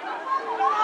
Come on!